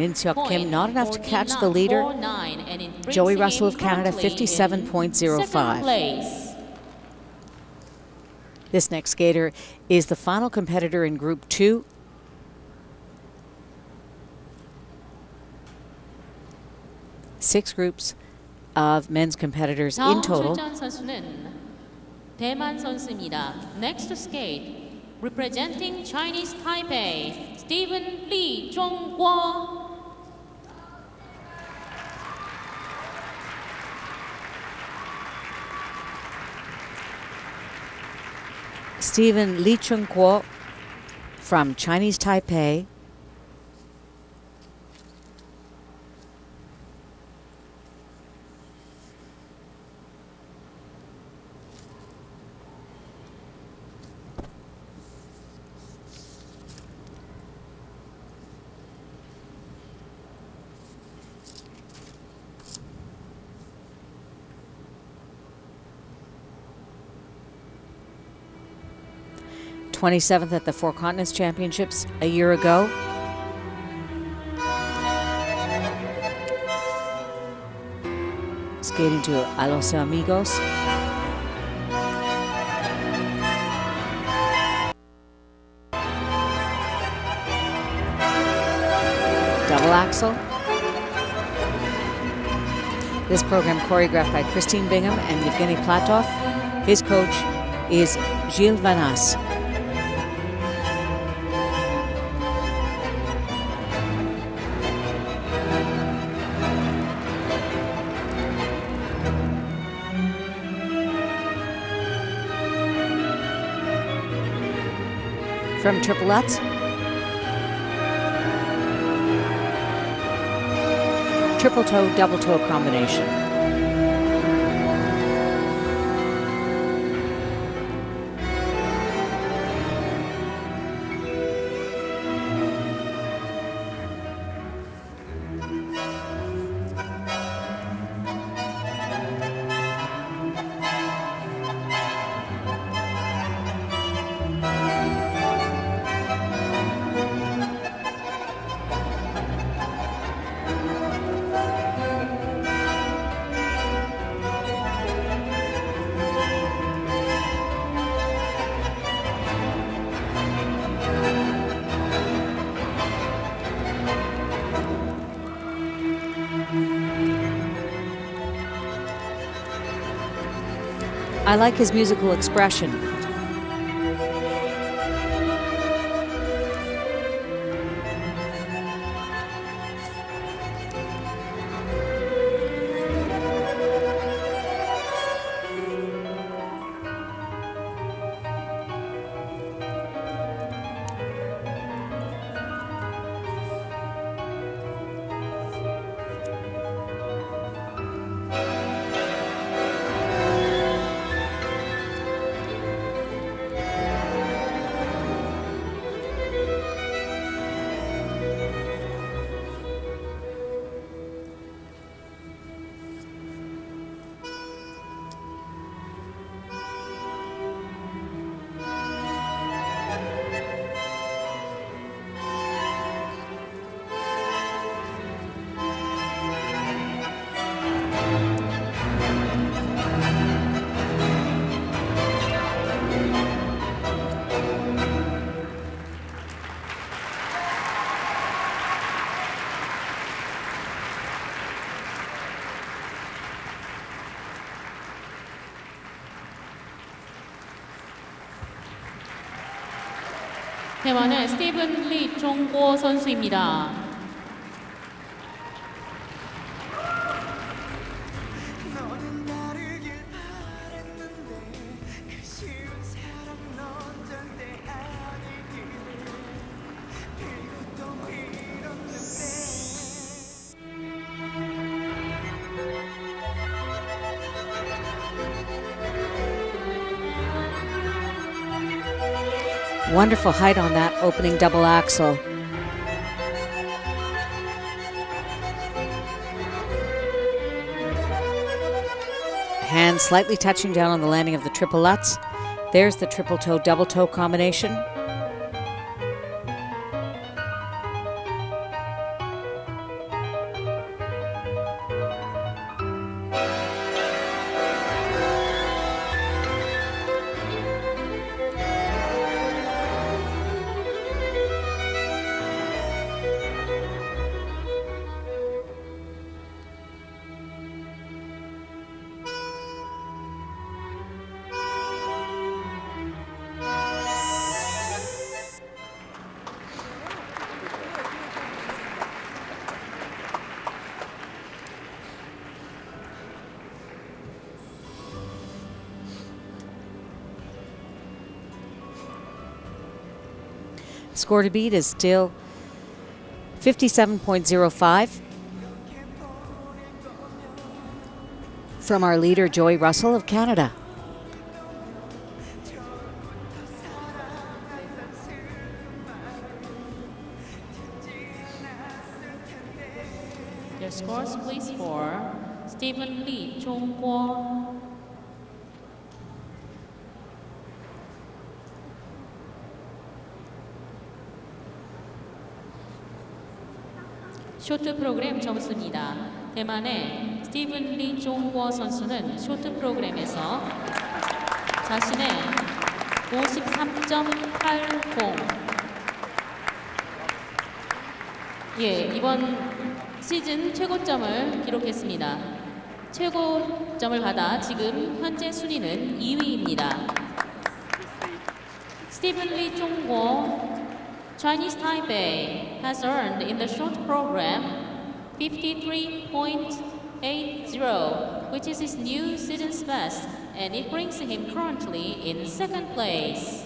Min Seok Kim not enough to catch the leader. Joey Russell of Canada 57.05. This next skater is the final competitor in Group 2. Six groups of men's competitors in total. Next to skate, representing Chinese Taipei, Stephen Lee Zhonghua. Stephen Lee Chung Kuo from Chinese Taipei. Twenty-seventh at the Four Continents Championships a year ago. Skating to A Los Amigos. Double axel. This program choreographed by Christine Bingham and Evgeny Platov. His coach is Gilles Vanas. From Triple Lutz. Triple toe, double toe combination. I like his musical expression. 대만의 스티븐 리 종고 선수입니다. Wonderful height on that opening double axel. Hands slightly touching down on the landing of the triple lutz. There's the triple toe, double toe combination. Score to beat is still 57.05 from our leader, Joey Russell of Canada. Your scores please for Stephen Lee Chung Chongguo. 쇼트 프로그램 점수입니다. 대만의 스티븐 리 종고 선수는 쇼트 프로그램에서 자신의 53.80 예, 이번 시즌 최고점을 기록했습니다. 최고점을 받아 지금 현재 순위는 2위입니다. 스티븐 리 종고 Chinese Taipei has earned in the short program 53.80, which is his new season's best, and it brings him currently in second place.